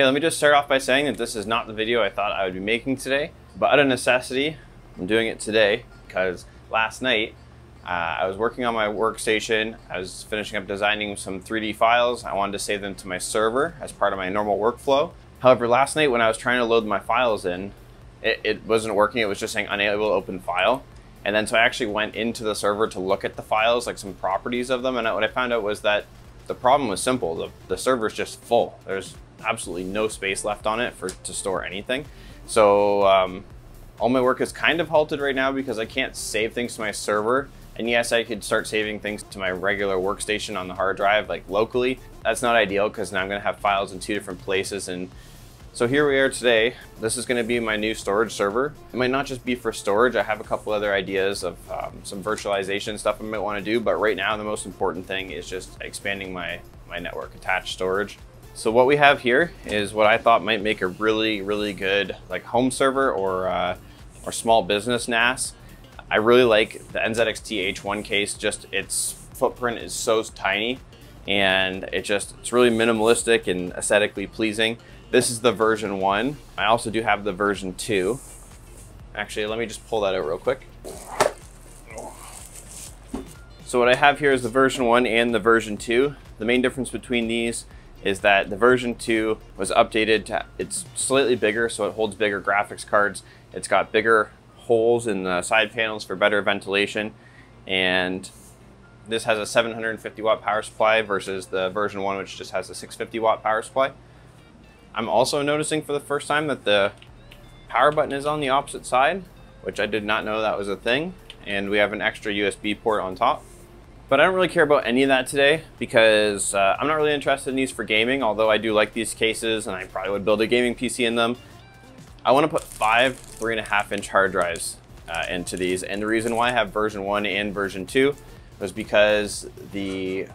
Okay, let me just start off by saying that this is not the video I thought I would be making today, but out of necessity, I'm doing it today because last night uh, I was working on my workstation. I was finishing up designing some 3D files. I wanted to save them to my server as part of my normal workflow. However, last night when I was trying to load my files in, it, it wasn't working. It was just saying unable to open file. And then so I actually went into the server to look at the files, like some properties of them. And what I found out was that the problem was simple. The, the server's just full. There's absolutely no space left on it for to store anything. So um, all my work is kind of halted right now because I can't save things to my server. And yes, I could start saving things to my regular workstation on the hard drive, like locally. That's not ideal because now I'm gonna have files in two different places and so here we are today. This is gonna be my new storage server. It might not just be for storage. I have a couple other ideas of um, some virtualization stuff I might wanna do, but right now the most important thing is just expanding my, my network attached storage. So what we have here is what I thought might make a really, really good like home server or, uh, or small business NAS. I really like the NZXT H1 case, just its footprint is so tiny and it just, it's really minimalistic and aesthetically pleasing. This is the version one. I also do have the version two. Actually, let me just pull that out real quick. So what I have here is the version one and the version two. The main difference between these is that the version 2 was updated to, it's slightly bigger so it holds bigger graphics cards it's got bigger holes in the side panels for better ventilation and this has a 750 watt power supply versus the version 1 which just has a 650 watt power supply I'm also noticing for the first time that the power button is on the opposite side, which I did not know that was a thing. And we have an extra USB port on top. But I don't really care about any of that today because uh, I'm not really interested in these for gaming, although I do like these cases and I probably would build a gaming PC in them. I want to put five three and a half inch hard drives uh, into these. And the reason why I have version one and version two was because the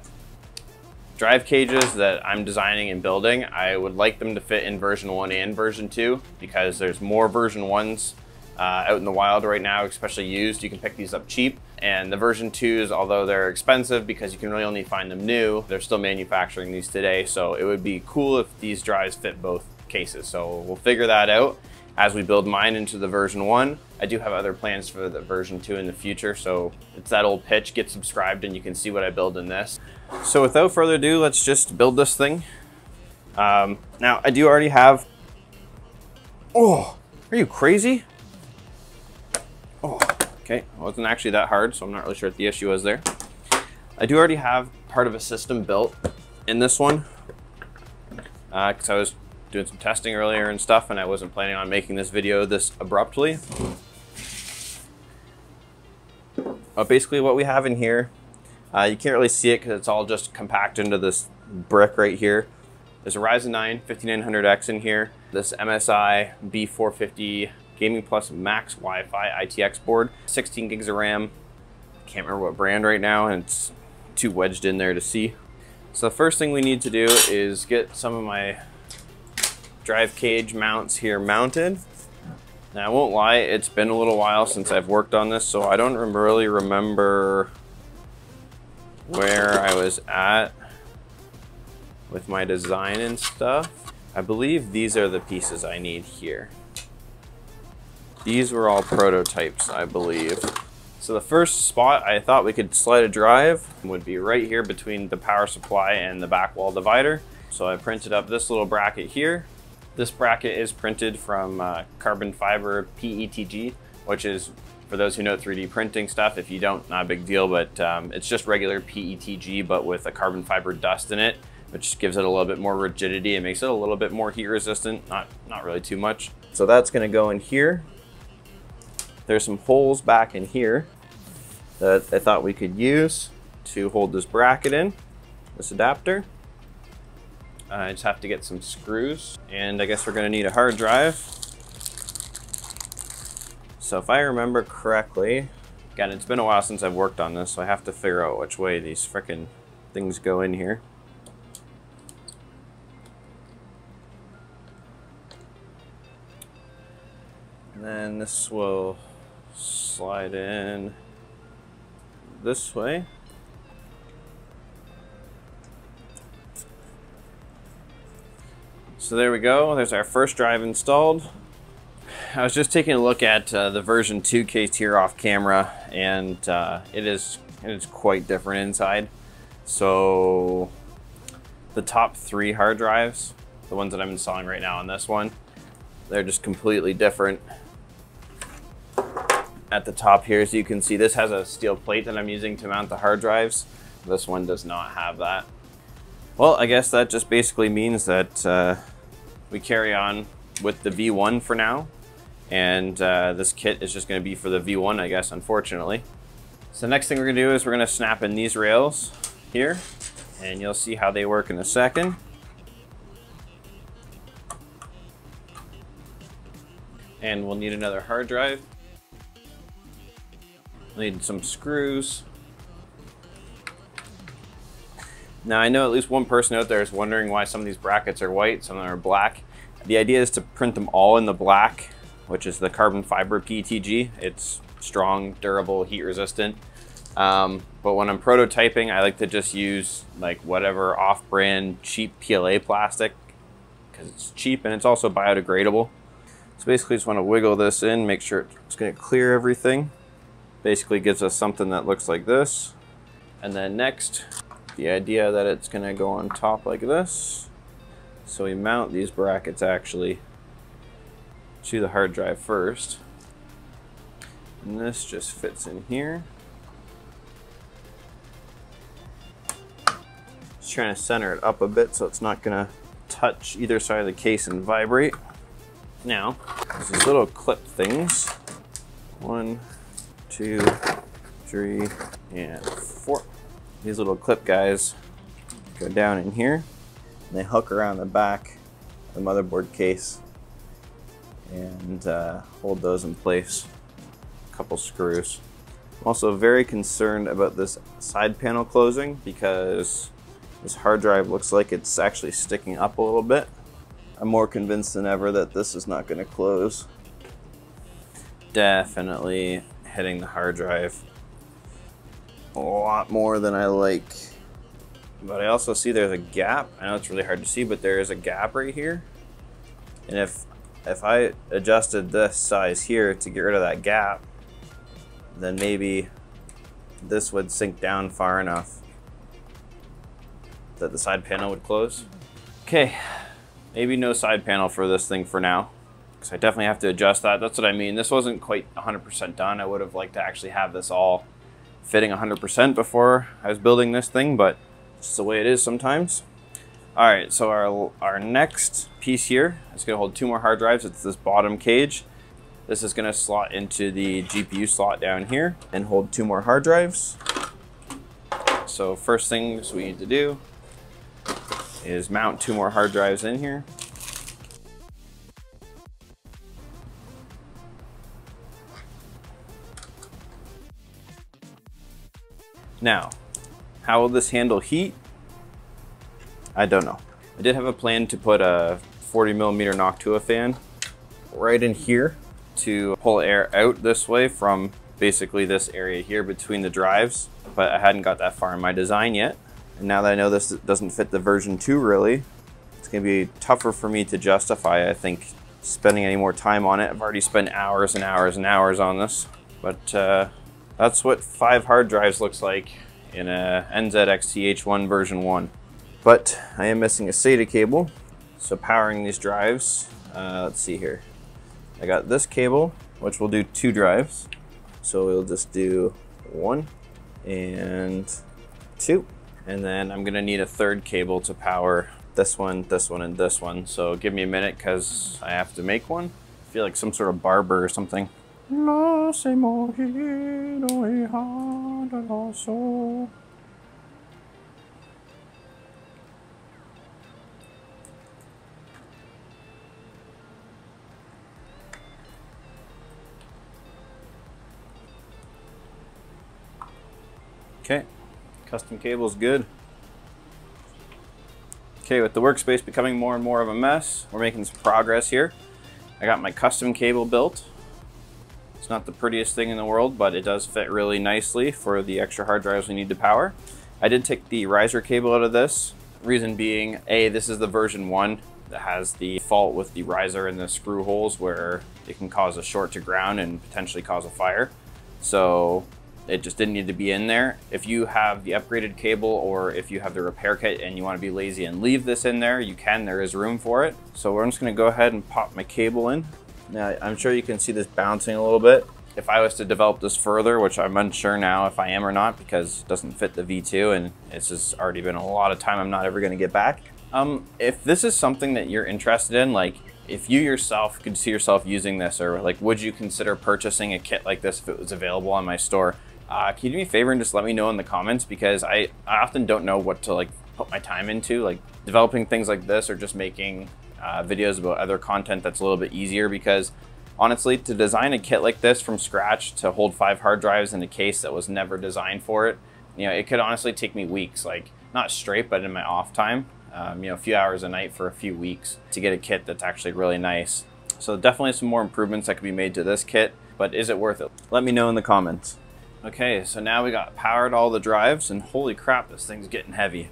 drive cages that I'm designing and building, I would like them to fit in version 1 and version 2 because there's more version 1s uh, out in the wild right now, especially used. You can pick these up cheap. And the version 2s, although they're expensive because you can really only find them new, they're still manufacturing these today. So it would be cool if these drives fit both cases. So we'll figure that out as we build mine into the version 1. I do have other plans for the version 2 in the future, so it's that old pitch, get subscribed and you can see what I build in this. So without further ado, let's just build this thing. Um, now, I do already have... Oh, are you crazy? Okay, it wasn't actually that hard, so I'm not really sure what the issue was there. I do already have part of a system built in this one, because uh, I was doing some testing earlier and stuff, and I wasn't planning on making this video this abruptly. But basically what we have in here, uh, you can't really see it because it's all just compact into this brick right here. There's a Ryzen 9 5900X in here, this MSI B450 Gaming Plus Max Wi-Fi ITX board, 16 gigs of RAM. Can't remember what brand right now, and it's too wedged in there to see. So the first thing we need to do is get some of my drive cage mounts here mounted. Now I won't lie, it's been a little while since I've worked on this, so I don't really remember where I was at with my design and stuff. I believe these are the pieces I need here. These were all prototypes, I believe. So the first spot I thought we could slide a drive would be right here between the power supply and the back wall divider. So I printed up this little bracket here this bracket is printed from uh, carbon fiber PETG, which is, for those who know 3D printing stuff, if you don't, not a big deal, but um, it's just regular PETG, but with a carbon fiber dust in it, which gives it a little bit more rigidity and makes it a little bit more heat resistant, not, not really too much. So that's gonna go in here. There's some holes back in here that I thought we could use to hold this bracket in, this adapter. I just have to get some screws and I guess we're gonna need a hard drive. So if I remember correctly, again, it's been a while since I've worked on this, so I have to figure out which way these frickin' things go in here. And then this will slide in this way. So there we go. There's our first drive installed. I was just taking a look at uh, the version 2 case here off camera, and uh, it is it is quite different inside. So the top three hard drives, the ones that I'm installing right now on this one, they're just completely different. At the top here, as you can see, this has a steel plate that I'm using to mount the hard drives. This one does not have that. Well, I guess that just basically means that uh, we carry on with the V1 for now. And uh, this kit is just going to be for the V1, I guess, unfortunately. So the next thing we're going to do is we're going to snap in these rails here. And you'll see how they work in a second. And we'll need another hard drive. Need some screws. Now I know at least one person out there is wondering why some of these brackets are white, some are black. The idea is to print them all in the black, which is the carbon fiber PETG. It's strong, durable, heat resistant. Um, but when I'm prototyping, I like to just use like whatever off-brand cheap PLA plastic because it's cheap and it's also biodegradable. So basically just want to wiggle this in, make sure it's going to clear everything. Basically gives us something that looks like this. And then next, the idea that it's going to go on top like this. So we mount these brackets actually to the hard drive first. And this just fits in here. Just trying to center it up a bit so it's not going to touch either side of the case and vibrate. Now, these little clip things. One, two, three, and four. These little clip guys go down in here and they hook around the back of the motherboard case and uh, hold those in place. A couple screws. I'm also very concerned about this side panel closing because this hard drive looks like it's actually sticking up a little bit. I'm more convinced than ever that this is not going to close. Definitely hitting the hard drive a lot more than I like. But I also see there's a gap. I know it's really hard to see, but there is a gap right here. And if if I adjusted this size here to get rid of that gap, then maybe this would sink down far enough that the side panel would close. Okay, maybe no side panel for this thing for now. Because I definitely have to adjust that. That's what I mean. This wasn't quite 100% done. I would have liked to actually have this all fitting 100% before I was building this thing, but it's the way it is sometimes. All right, so our, our next piece here is gonna hold two more hard drives. It's this bottom cage. This is gonna slot into the GPU slot down here and hold two more hard drives. So first things we need to do is mount two more hard drives in here. Now, how will this handle heat? I don't know. I did have a plan to put a 40 millimeter Noctua fan right in here to pull air out this way from basically this area here between the drives, but I hadn't got that far in my design yet. And now that I know this doesn't fit the version 2 really, it's to be tougher for me to justify, I think, spending any more time on it. I've already spent hours and hours and hours on this, but uh, that's what five hard drives looks like in a NZXT-H1 version 1. But I am missing a SATA cable, so powering these drives, uh, let's see here. I got this cable, which will do two drives. So we'll just do one and two. And then I'm gonna need a third cable to power this one, this one, and this one. So give me a minute because I have to make one. I feel like some sort of barber or something. Okay, custom cable is good. Okay, with the workspace becoming more and more of a mess, we're making some progress here. I got my custom cable built. It's not the prettiest thing in the world, but it does fit really nicely for the extra hard drives we need to power. I did take the riser cable out of this, reason being, A, this is the version 1, that has the fault with the riser and the screw holes where it can cause a short to ground and potentially cause a fire. So it just didn't need to be in there. If you have the upgraded cable or if you have the repair kit and you want to be lazy and leave this in there, you can, there is room for it. So I'm just gonna go ahead and pop my cable in. Now I'm sure you can see this bouncing a little bit. If I was to develop this further, which I'm unsure now if I am or not because it doesn't fit the V2 and it's just already been a lot of time I'm not ever gonna get back. Um, if this is something that you're interested in, like if you yourself could see yourself using this or like would you consider purchasing a kit like this if it was available on my store uh, can you do me a favor and just let me know in the comments because I, I often don't know what to like put my time into like developing things like this or just making uh, videos about other content that's a little bit easier because honestly to design a kit like this from scratch to hold five hard drives in a case that was never designed for it you know it could honestly take me weeks like not straight but in my off time um, you know a few hours a night for a few weeks to get a kit that's actually really nice. So definitely some more improvements that could be made to this kit but is it worth it? Let me know in the comments. Okay, so now we got powered all the drives and holy crap, this thing's getting heavy.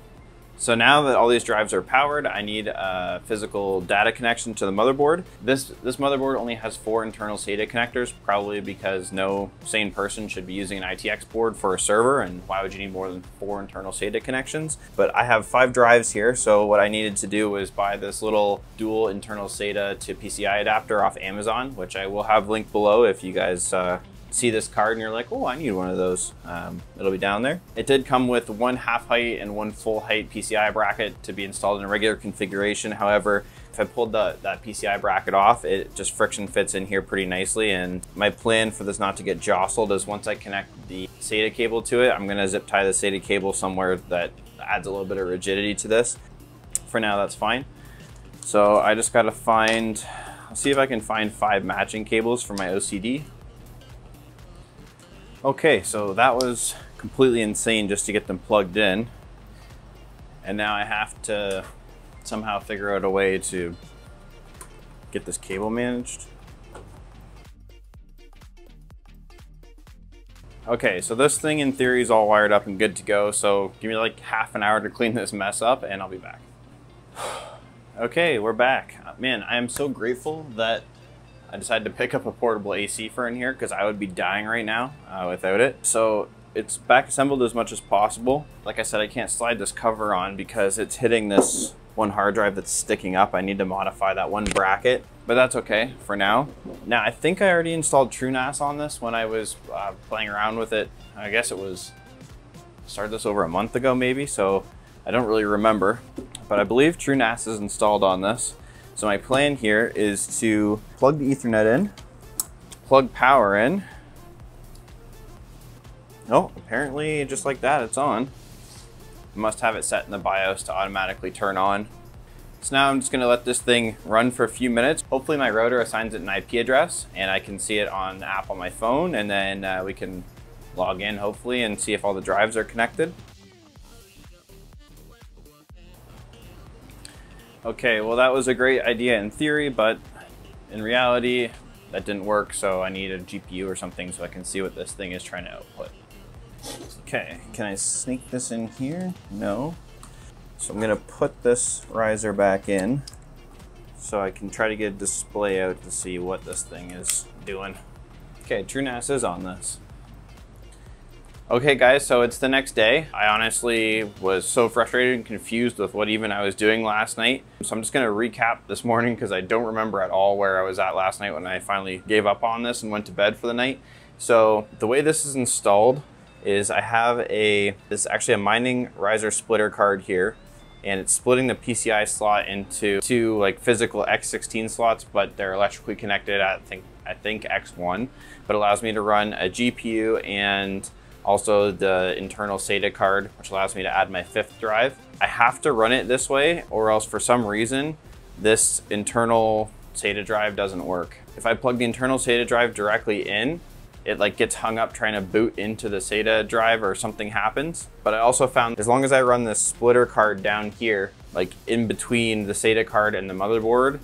So now that all these drives are powered, I need a physical data connection to the motherboard. This, this motherboard only has four internal SATA connectors, probably because no sane person should be using an ITX board for a server, and why would you need more than four internal SATA connections? But I have five drives here, so what I needed to do was buy this little dual internal SATA to PCI adapter off Amazon, which I will have linked below if you guys uh, see this card and you're like, oh, I need one of those. Um, it'll be down there. It did come with one half height and one full height PCI bracket to be installed in a regular configuration. However, if I pulled the, that PCI bracket off, it just friction fits in here pretty nicely. And my plan for this not to get jostled is once I connect the SATA cable to it, I'm gonna zip tie the SATA cable somewhere that adds a little bit of rigidity to this. For now, that's fine. So I just gotta find, I'll see if I can find five matching cables for my OCD. Okay, so that was completely insane just to get them plugged in. And now I have to somehow figure out a way to get this cable managed. Okay, so this thing in theory is all wired up and good to go, so give me like half an hour to clean this mess up and I'll be back. okay, we're back. Man, I am so grateful that I decided to pick up a portable AC for in here because I would be dying right now uh, without it. So it's back assembled as much as possible. Like I said, I can't slide this cover on because it's hitting this one hard drive that's sticking up. I need to modify that one bracket, but that's okay for now. Now, I think I already installed TrueNAS on this when I was uh, playing around with it. I guess it was, started this over a month ago maybe, so I don't really remember. But I believe TrueNAS is installed on this. So my plan here is to plug the ethernet in, plug power in. Oh, apparently just like that, it's on. I must have it set in the BIOS to automatically turn on. So now I'm just gonna let this thing run for a few minutes. Hopefully my router assigns it an IP address and I can see it on the app on my phone and then uh, we can log in hopefully and see if all the drives are connected. Okay, well that was a great idea in theory, but in reality, that didn't work, so I need a GPU or something so I can see what this thing is trying to output. Okay, can I sneak this in here? No. So I'm gonna put this riser back in so I can try to get a display out to see what this thing is doing. Okay, TrueNAS is on this. Okay guys, so it's the next day. I honestly was so frustrated and confused with what even I was doing last night. So I'm just gonna recap this morning because I don't remember at all where I was at last night when I finally gave up on this and went to bed for the night. So the way this is installed is I have a, this is actually a mining riser splitter card here and it's splitting the PCI slot into two like physical X16 slots, but they're electrically connected at I think, I think X1, but allows me to run a GPU and also the internal SATA card, which allows me to add my fifth drive. I have to run it this way or else for some reason, this internal SATA drive doesn't work. If I plug the internal SATA drive directly in, it like gets hung up trying to boot into the SATA drive or something happens. But I also found as long as I run this splitter card down here, like in between the SATA card and the motherboard,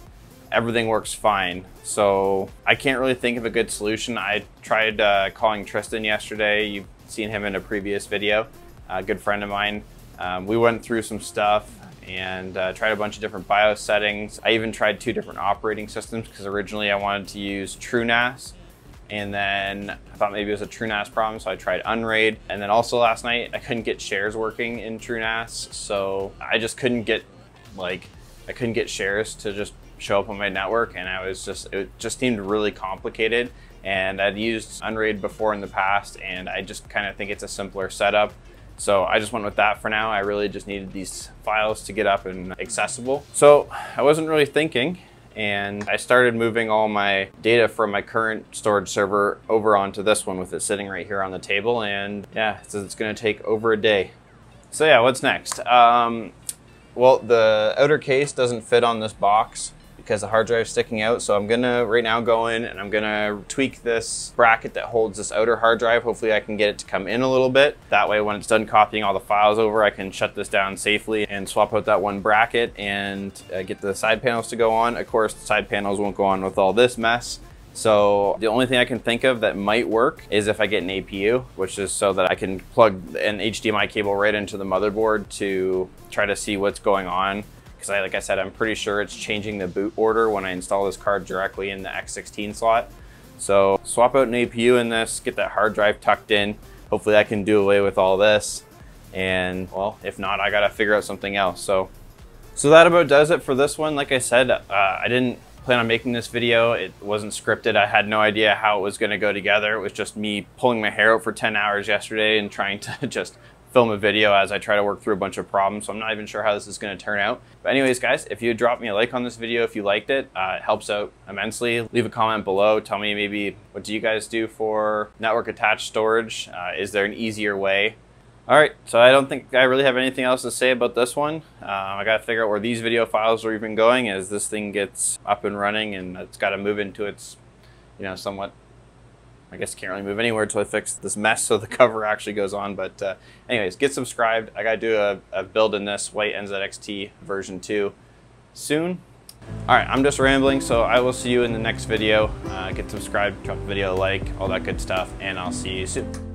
everything works fine. So I can't really think of a good solution. I tried uh, calling Tristan yesterday. You've seen him in a previous video, a good friend of mine. Um, we went through some stuff, and uh, tried a bunch of different BIOS settings. I even tried two different operating systems because originally I wanted to use TrueNAS and then I thought maybe it was a TrueNAS problem, so I tried Unraid. And then also last night, I couldn't get shares working in TrueNAS, so I just couldn't get, like, I couldn't get shares to just show up on my network, and I was just, it just seemed really complicated. And I'd used Unraid before in the past, and I just kind of think it's a simpler setup. So I just went with that for now. I really just needed these files to get up and accessible. So I wasn't really thinking and I started moving all my data from my current storage server over onto this one with it sitting right here on the table and yeah, so it's gonna take over a day. So yeah, what's next? Um, well, the outer case doesn't fit on this box because the hard drive is sticking out. So I'm gonna right now go in and I'm gonna tweak this bracket that holds this outer hard drive. Hopefully I can get it to come in a little bit. That way when it's done copying all the files over, I can shut this down safely and swap out that one bracket and uh, get the side panels to go on. Of course, the side panels won't go on with all this mess. So the only thing I can think of that might work is if I get an APU, which is so that I can plug an HDMI cable right into the motherboard to try to see what's going on because I, like I said, I'm pretty sure it's changing the boot order when I install this card directly in the X16 slot. So swap out an APU in this, get that hard drive tucked in. Hopefully I can do away with all this. And well, if not, I gotta figure out something else. So, so that about does it for this one. Like I said, uh, I didn't plan on making this video. It wasn't scripted. I had no idea how it was gonna go together. It was just me pulling my hair out for 10 hours yesterday and trying to just film a video as I try to work through a bunch of problems. So I'm not even sure how this is going to turn out. But anyways, guys, if you drop me a like on this video, if you liked it, uh, it helps out immensely. Leave a comment below. Tell me maybe what do you guys do for network attached storage? Uh, is there an easier way? All right, so I don't think I really have anything else to say about this one. Um, I got to figure out where these video files are even going as this thing gets up and running and it's got to move into its, you know, somewhat I guess I can't really move anywhere until I fix this mess so the cover actually goes on. But uh, anyways, get subscribed. I got to do a, a, build in this white NZXT version 2 soon. All right, I'm just rambling, so I will see you in the next video. Uh, get subscribed, drop a video like, all that good stuff, and I'll see you soon.